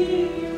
you.